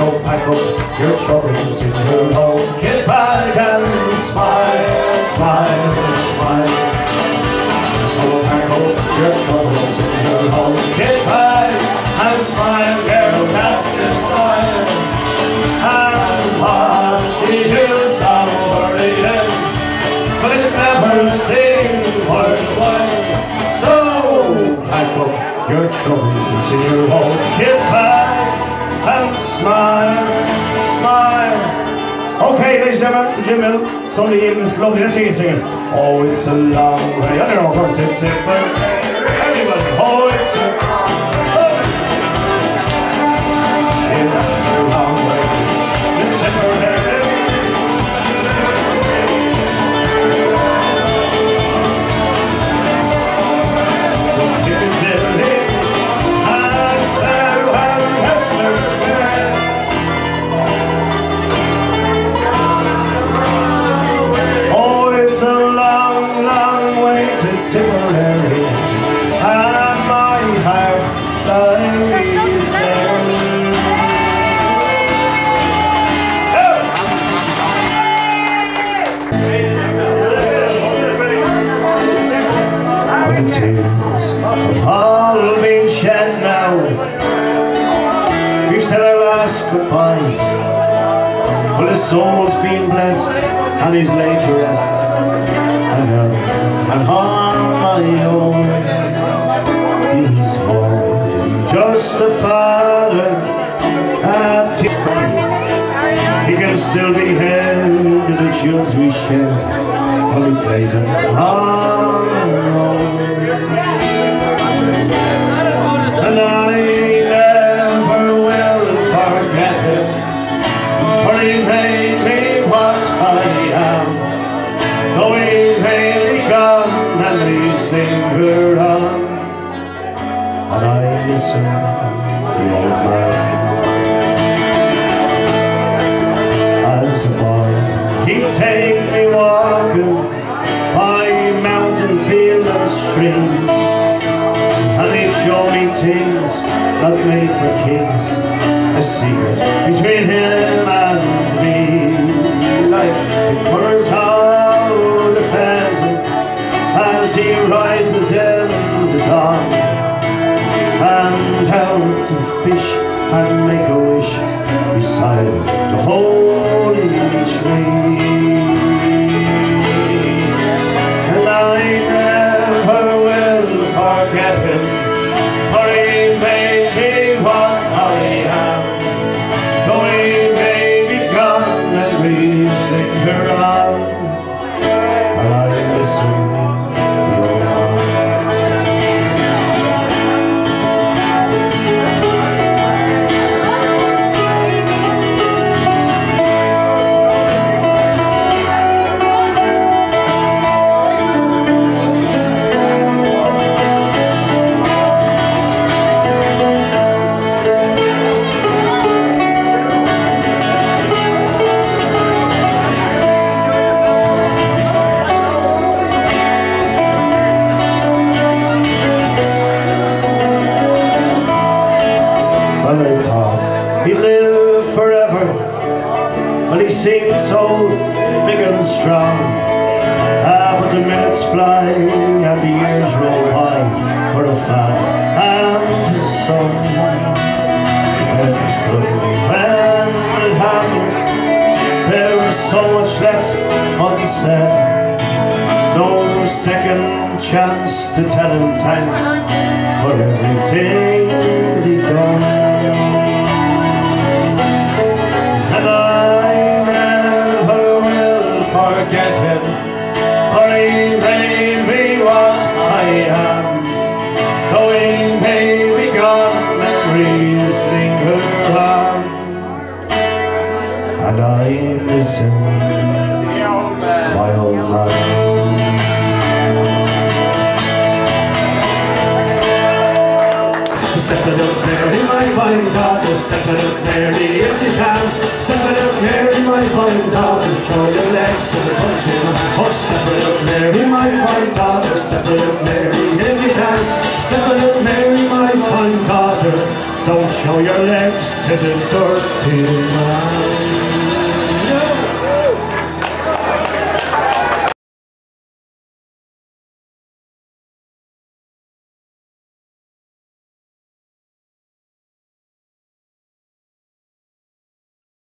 So pack up your troubles in your home. Get back and smile, smile, smile. So pack up your troubles in your home. Get back and smile, girl, that's the style. And what she down worrying, but it never seems worthwhile. So pack up your troubles in your home. Get back and smile, smile. Okay, ladies and gentlemen, Gin Mill, Sunday evening's lovely see you singing. Oh, it's a long way. I don't know what to say, but. Oh, it's a goodbyes. Well, his soul's been blessed and he's laid to rest. And uh, now I'm on my own. He's home, just a father at He can still be held in the tunes we share. While we play them on and on. And I linger on And I listen the old man As a boy he'd take me walking By mountain, field and stream and he'd show me things not made for kings dawn And help to fish and make a wish Beside the holy tree he seemed so big and strong. Ah, but the minutes fly and the years roll by for a father and his son. And suddenly, when it happened, there so much left unsaid. No second chance to tell him thanks for everything that he'd done. You can. Step it up Mary, my fine daughter, show your legs to the countryman. Oh, step it up Mary, my fine daughter, step it up Mary, if you can. Step it up Mary, my fine daughter, don't show your legs to the dirty man.